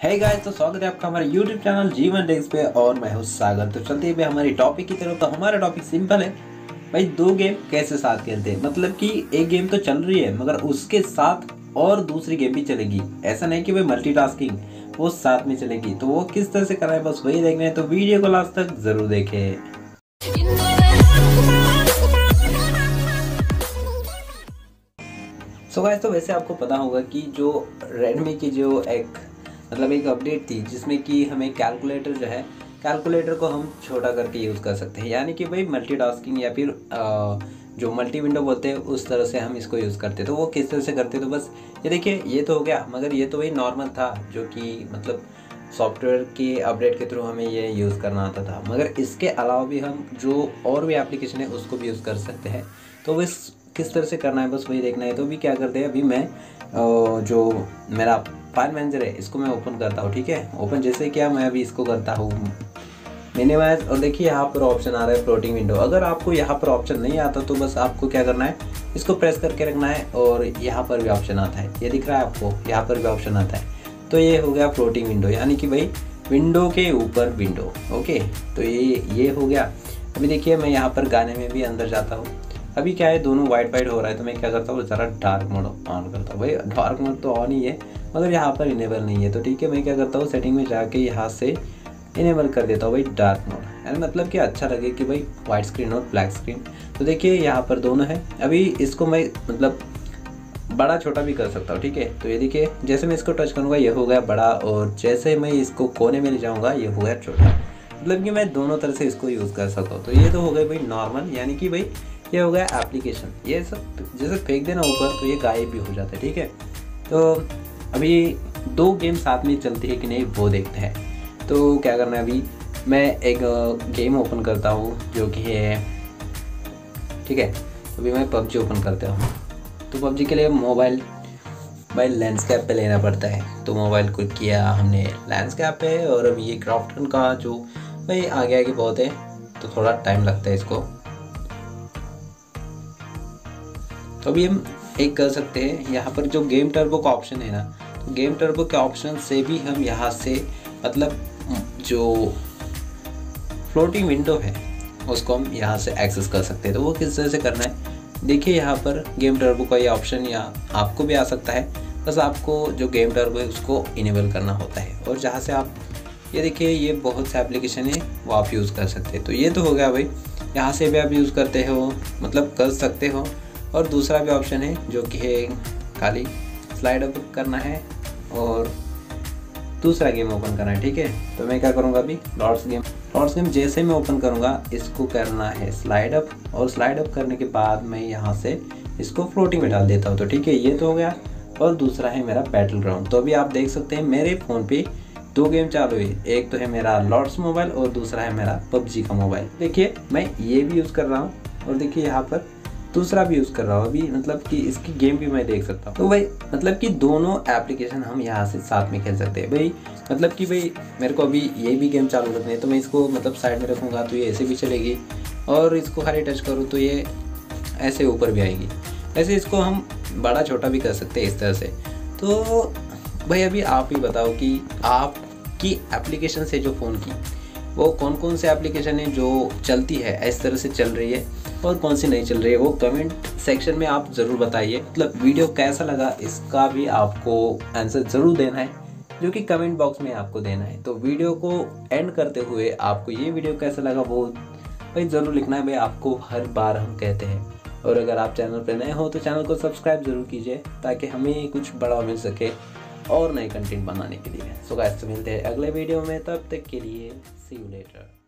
है hey guys तो स्वागत है आपका हमारे YouTube चैनल जीवन डेस्क पे, और मैं हूँ सागर। तो चलते हैं हमारी टॉपिक की तरफ़। तो हमारा टॉपिक सिंपल है। भाई दो गेम कैसे साथ खेलते हैं? मतलब कि एक गेम तो चल रही है, मगर उसके साथ और दूसरी गेम भी चलेगी। ऐसा नहीं कि भाई मल्टीटास्किंग वो साथ में चलेगी। तो वो किस तरह से करना है, बस वही देखना तो वीडियो को लास्ट तक ज़रूर देखें। सो so गाइस तो वैसे आपको पता होगा कि जो रेडमी की जो एक मतलब एक अपडेट थी जिसमें कि हमें कैलकुलेटर जो है कैलकुलेटर को हम छोटा करके यूज़ कर सकते हैं। यानी कि भाई मल्टीटास्किंग या फिर आ, जो मल्टी विंडो बोलते हैं उस तरह से हम इसको यूज़ करते तो वो किस तरह से करते तो बस ये देखिए ये तो हो गया। मगर ये तो वही नॉर्मल था जो कि मतलब सॉफ्टवेयर के अपडेट के थ्रू हमें ये यूज़ करना आता था। मगर इसके अलावा भी हम जो और भी एप्लीकेशन है उसको भी यूज़ कर सकते हैं। तो बस किस तरह से करना है बस वही देखना है। तो भी क्या करते हैं अभी मैं जो मेरा फ़ाइल मैनेजर है, इसको मैं ओपन करता हूँ, ठीक है? ओपन जैसे क्या, मैं अभी इसको करता हूँ। मिनिमाइज और देखिए यहाँ पर ऑप्शन आ रहा है फ्लोटिंग विंडो अगर आपको यहाँ पर ऑप्शन नहीं आता तो बस आपको क्या करना है? इसको प्रेस करके रखना है, और यहाँ पर भी ऑप्शन आता है। ये दिख रहा है आपको? यहाँ पर भी ऑप्शन आता है। तो ये हो गया फ्लोटिंग विंडो यानी कि भाई विंडो के ऊपर विंडो ओके तो ये ये हो गया। अभी देखिए, मैं यहाँ पर गाने में भी अंदर जाता हूँ। अभी क्या है, दोनों वाइट वाइट हो रहा है तो मैं क्या करता हूँ, ज़रा डार्क मोड ऑन करता हूँ। भाई डार्क मोड तो ऑन ही है। मगर यहाँ पर इनेबल नहीं है। तो ठीक है, मैं क्या करता हूँ सेटिंग में जाके यहाँ से इनेबल कर देता हूँ भाई डार्क मोड यानी मतलब कि अच्छा लगे कि भाई वाइट स्क्रीन और ब्लैक स्क्रीन तो देखिए, यहाँ पर दोनों है। अभी इसको मैं मतलब बड़ा छोटा भी कर सकता हूँ, ठीक है? तो ये देखिए, जैसे मैं इसको टच करूँगा, ये हो गया बड़ा और जैसे मैं इसको कोने में ले जाऊँगा, ये हो गया छोटा। मतलब कि मैं दोनों तरह से इसको यूज़ कर सकता हूँ। तो ये तो हो गया भाई नॉर्मल यानी कि भाई ये हो गया एप्लीकेशन ये सब जैसे फेंक देना ऊपर तो ये गायब भी हो जाता है, ठीक है? तो अभी दो गेम साथ में चलती है कि नहीं, वो देखते हैं। तो क्या करना है अभी? मैं एक गेम ओपन करता हूँ, जो कि है, ठीक है? अभी मैं पबजी ओपन करता हूँ। तो पबजी के लिए मोबाइल भाई लेंस कैप पे लेना पड़ता है। तो मोबाइल को किया, हमने लेंस कैप पे, और अभी ये क्राफ्टन का जो, भाई, आगे आगे बहुत है तो थोड़ा टाइम लगता है इसको। तो अभी हम एक कर सकते हैं। यहाँ पर जो गेम टर्बो का ऑप्शन है ना तो गेम टर्बो के ऑप्शन से भी हम यहाँ से मतलब जो फ्लोटिंग विंडो है, उसको हम यहाँ से एक्सेस कर सकते हैं। तो वो किस तरह से करना है? देखिए यहाँ पर गेम टर्बो का ये ऑप्शन यहाँ आपको भी आ सकता है। बस आपको जो गेम टर्बो है, उसको इनेबल करना होता है। और जहाँ से आप, ये देखिए, ये बहुत से एप्लीकेशन है, वो आप यूज़ कर सकते हैं। तो ये तो हो गया भाई। यहाँ से भी आप यूज़ करते हो मतलब कर सकते हो। और दूसरा भी ऑप्शन है जो कि है खाली स्लाइड अप करना है और दूसरा गेम ओपन करना है, ठीक है? तो मैं क्या करूँगा अभी? लॉर्ड्स गेम लॉर्ड्स गेम जैसे मैं ओपन करूँगा, इसको करना है स्लाइड अप और स्लाइड अप करने के बाद मैं यहाँ से इसको फ्लोटिंग में डाल देता हूँ तो ठीक है, ये तो हो गया। और दूसरा है मेरा बैटल ग्राउंड तो अभी आप देख सकते हैं मेरे फ़ोन पे दो गेम चालू है एक तो है मेरा लॉर्ड्स मोबाइल और दूसरा है मेरा पबजी का मोबाइल देखिए, मैं ये भी यूज़ कर रहा हूँ और देखिए यहाँ पर दूसरा भी यूज़ कर रहा हूँ। अभी मतलब कि इसकी गेम भी मैं देख सकता हूँ। तो भाई मतलब कि दोनों एप्लीकेशन हम यहाँ से साथ में खेल सकते हैं। भाई मतलब कि भाई, मेरे को अभी ये भी गेम चालू करनी है तो मैं इसको मतलब साइड में रखूँगा तो ये ऐसे भी चलेगी। और इसको खाली टच करूँ तो ये ऐसे ऊपर भी आएगी। ऐसे इसको हम बड़ा छोटा भी कर सकते हैं इस तरह से। तो भाई, अभी आप ही बताओ कि आपकी एप्लीकेशन से जो फ़ोन की वो कौन कौन से एप्लीकेशन है जो चलती है, इस तरह से चल रही है और कौन सी नहीं चल रही है, वो कमेंट सेक्शन में आप ज़रूर बताइए। मतलब वीडियो कैसा लगा, इसका भी आपको आंसर ज़रूर देना है, जो कि कमेंट बॉक्स में आपको देना है। तो वीडियो को एंड करते हुए आपको ये वीडियो कैसा लगा, वो भाई ज़रूर लिखना है भाई, आपको हर बार हम कहते हैं। और अगर आप चैनल पर नए हो तो चैनल को सब्सक्राइब ज़रूर कीजिए, ताकि हमें कुछ बड़ा मिल सके। और नए कंटेंट बनाने के लिए। सो गाइस मिलते हैं अगले वीडियो में, तब तक के लिए सी यू लेटर